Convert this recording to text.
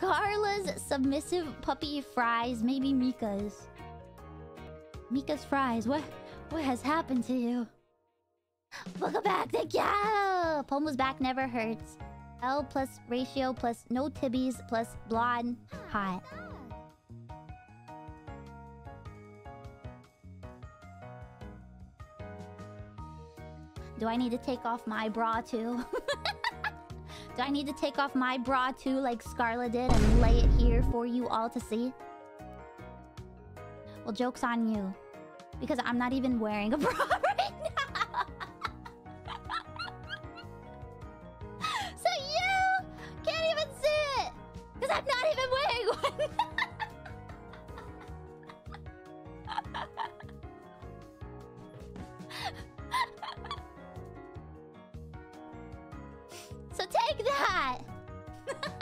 Carla's submissive puppy fries, maybe Mika's. Mika's fries, what what has happened to you? Welcome back, thank you! Pomu's back never hurts. L plus ratio plus no tibbies plus blonde hot. Do I need to take off my bra too? Do I need to take off my bra too like Scarle did and lay it here for you all to see? Well, joke's on you. Because I'm not even wearing a bra right now. so you can't even see it! Because I'm not even wearing one! that!